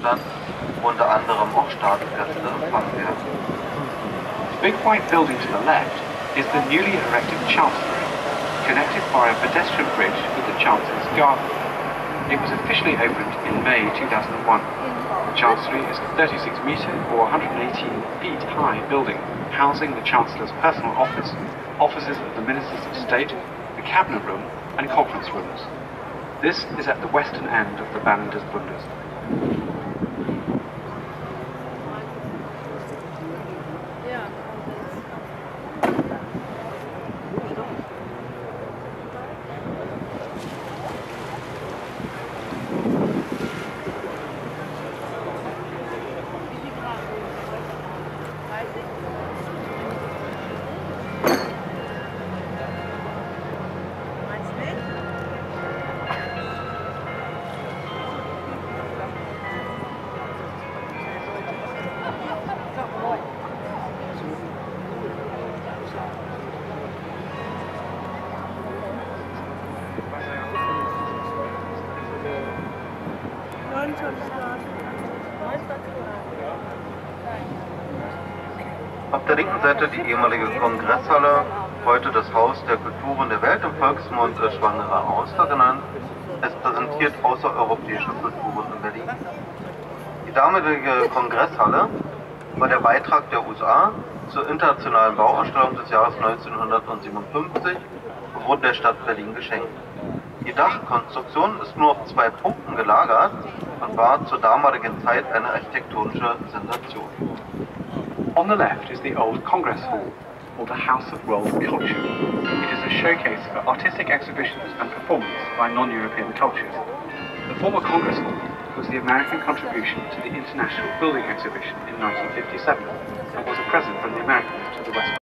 Unter anderem auch empfangen werden. The big white building to the left is the newly erected Chancellery, connected by a pedestrian bridge with the Chancellor's Garden. It was officially opened in May 2001. The Chancellery is a 36 metre or 118 feet high building housing the Chancellor's personal office, offices of the Ministers of State, the Cabinet Room and conference rooms. This is at the western end of the Band des Bundes. Auf der linken Seite die ehemalige Kongresshalle, heute das Haus der Kulturen der Welt, im Volksmund Schwangere Auster genannt. Es präsentiert außereuropäische Kulturen in Berlin. Die damalige Kongresshalle war der Beitrag der USA zur internationalen Bauausstellung des Jahres 1957 und wurde der Stadt Berlin geschenkt. Die Dachkonstruktion ist nur auf zwei Punkten gelagert und war zur damaligen Zeit eine architektonische Sensation. On the left is the old Congress Hall, or the House of World Culture. It is a showcase for artistic exhibitions and performance by non-European cultures. The former Congress Hall was the American contribution to the International Building Exhibition in 1957 and was a present